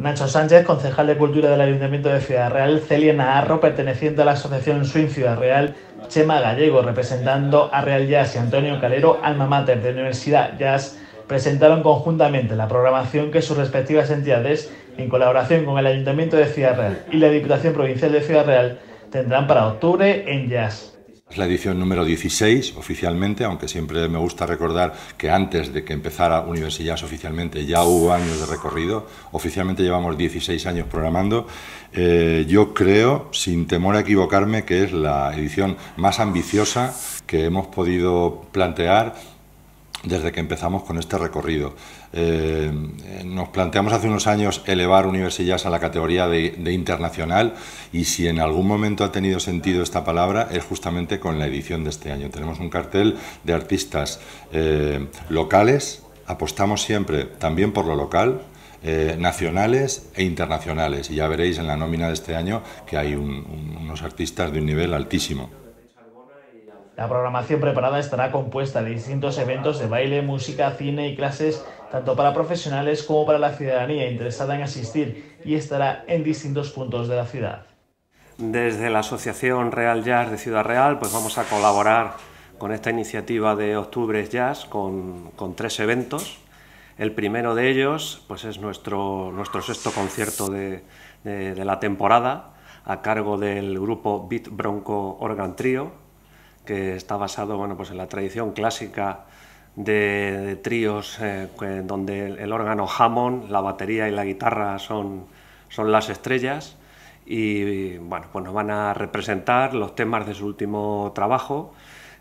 Nacho Sánchez, concejal de Cultura del Ayuntamiento de Ciudad Real, Celia Naharro, perteneciente a la Asociación Swing Ciudad Real, Chema Gallego, representando a Real Jazz y Antonio Calero, alma mater de Universidad Jazz, presentaron conjuntamente la programación que sus respectivas entidades, en colaboración con el Ayuntamiento de Ciudad Real y la Diputación Provincial de Ciudad Real, tendrán para octubre en Jazz. Es la edición número 16 oficialmente, aunque siempre me gusta recordar que antes de que empezara Universidad oficialmente ya hubo años de recorrido. Oficialmente llevamos 16 años programando. Eh, yo creo, sin temor a equivocarme, que es la edición más ambiciosa que hemos podido plantear desde que empezamos con este recorrido. Eh, nos planteamos hace unos años elevar Universidad a la categoría de, internacional y si en algún momento ha tenido sentido esta palabra es justamente con la edición de este año. Tenemos un cartel de artistas eh, locales, apostamos siempre también por lo local, eh, nacionales e internacionales y ya veréis en la nómina de este año que hay unos artistas de un nivel altísimo. La programación preparada estará compuesta de distintos eventos de baile, música, cine y clases, tanto para profesionales como para la ciudadanía interesada en asistir, y estará en distintos puntos de la ciudad. Desde la Asociación Real Jazz de Ciudad Real, pues vamos a colaborar con esta iniciativa de Octubre Jazz con, tres eventos. El primero de ellos pues es nuestro, nuestro sexto concierto de, de la temporada a cargo del grupo Beat Bronco Organ Trio, que está basado bueno, pues en la tradición clásica de, tríos eh, donde el, órgano Hammond, la batería y la guitarra son, son las estrellas y bueno, pues nos van a representar los temas de su último trabajo,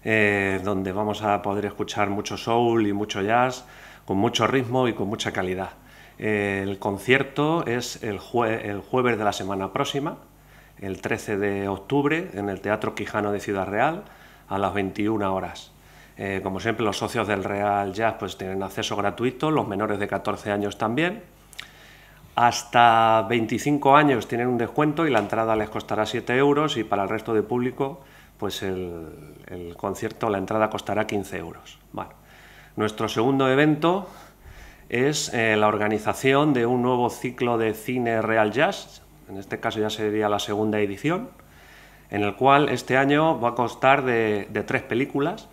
eh, donde vamos a poder escuchar mucho soul y mucho jazz, con mucho ritmo y con mucha calidad. el concierto es el, el jueves de la semana próxima, el 13 de octubre, en el Teatro Quijano de Ciudad Real, a las 21 horas. Eh, como siempre, los socios del Real Jazz pues, tienen acceso gratuito, los menores de 14 años también. Hasta 25 años tienen un descuento y la entrada les costará 7 euros y para el resto del público pues el, concierto, la entrada costará 15 euros. Bueno, nuestro segundo evento es eh, la organización de un nuevo ciclo de cine Real Jazz, en este caso ya sería la segunda edición, en el cual este año va a constar de, tres películas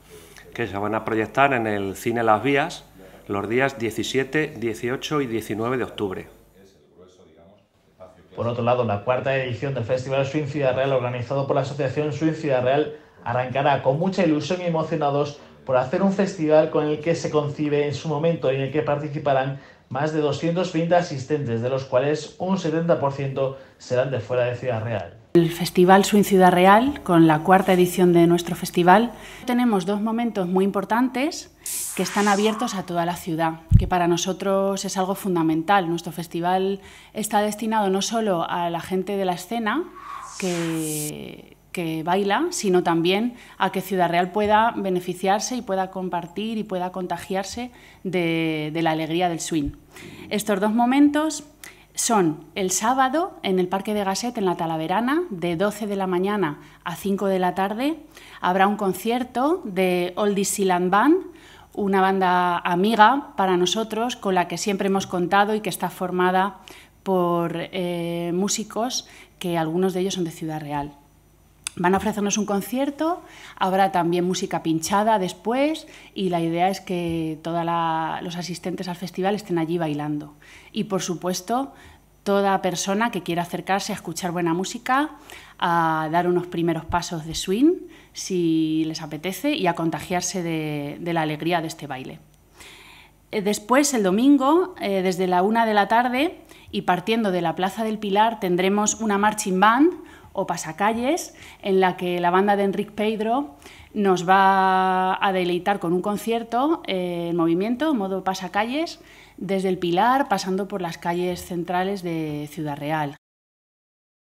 que se van a proyectar en el Cine Las Vías los días 17, 18 y 19 de octubre. Por otro lado, la cuarta edición del Festival Swing Ciudad Real, organizado por la Asociación Swing Ciudad Real, arrancará con mucha ilusión y emocionados por hacer un festival con el que se concibe en su momento y en el que participarán más de 220 asistentes, de los cuales un 70% serán de fuera de Ciudad Real. El Festival Swing Ciudad Real, con la cuarta edición de nuestro festival, tenemos dos momentos muy importantes que están abiertos a toda la ciudad, que para nosotros es algo fundamental. Nuestro festival está destinado no solo a la gente de la escena que, baila, sino también a que Ciudad Real pueda beneficiarse y pueda compartir y pueda contagiarse de, de la alegría del swing. Estos dos momentos son el sábado en el Parque de Gasset, en la Talaverana, de 12 de la mañana a 5 de la tarde. Habrá un concierto de Old Dixieland Band, una banda amiga para nosotros con la que siempre hemos contado y que está formada por eh, músicos que algunos de ellos son de Ciudad Real. Van a ofrecernos un concierto, habrá también música pinchada después y la idea es que todos los asistentes al festival estén allí bailando. Y por supuesto, toda persona que quiera acercarse a escuchar buena música, a dar unos primeros pasos de swing, si les apetece, y a contagiarse de, la alegría de este baile. Eh, después, el domingo, eh, desde la una de la tarde y partiendo de la Plaza del Pilar, tendremos una marching band o pasacalles, en la que la banda de Enrique Pedro nos va a deleitar con un concierto eh, en movimiento, modo pasacalles, desde el Pilar, pasando por las calles centrales de Ciudad Real.